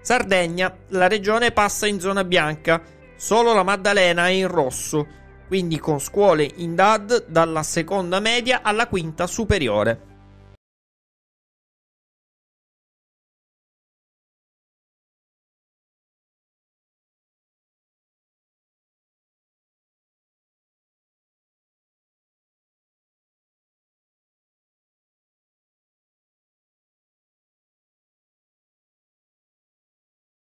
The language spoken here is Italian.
Sardegna, la regione passa in zona bianca, solo la Maddalena è in rosso, quindi con scuole in DAD dalla seconda media alla quinta superiore.